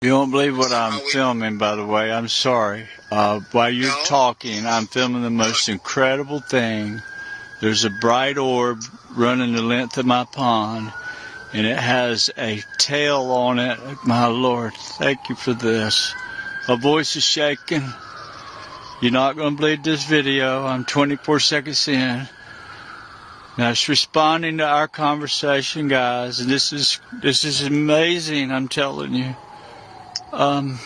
You don't believe what I'm filming, by the way. I'm sorry. Uh, while you're No. talking, I'm filming the most incredible thing. There's a bright orb running the length of my pond, and it has a tail on it. My Lord, thank you for this. My voice is shaking. You're not going to believe this video. I'm 24 seconds in. Now it's responding to our conversation, guys. And this is this is amazing. I'm telling you. Um,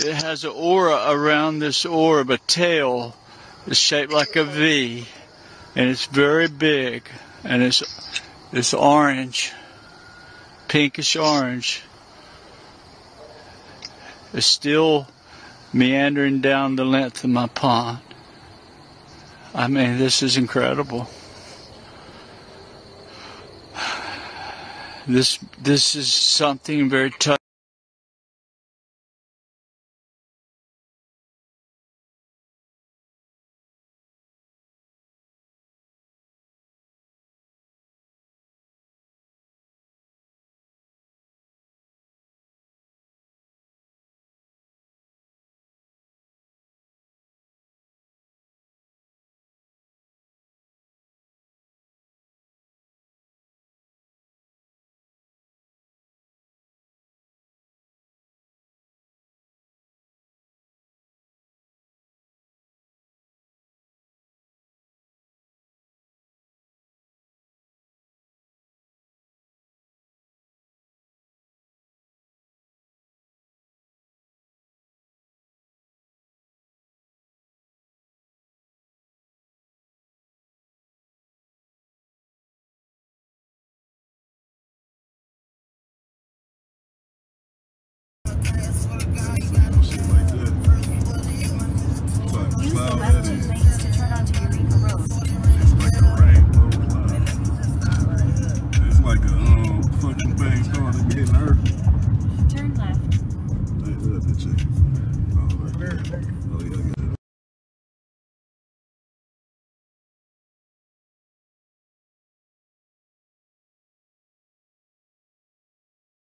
it has an aura around this orb, a tail. It's shaped like a V, and it's very big, and it's it's orange, pinkish orange. It's still meandering down the length of my pond. I mean, this is incredible. This this is something very touching.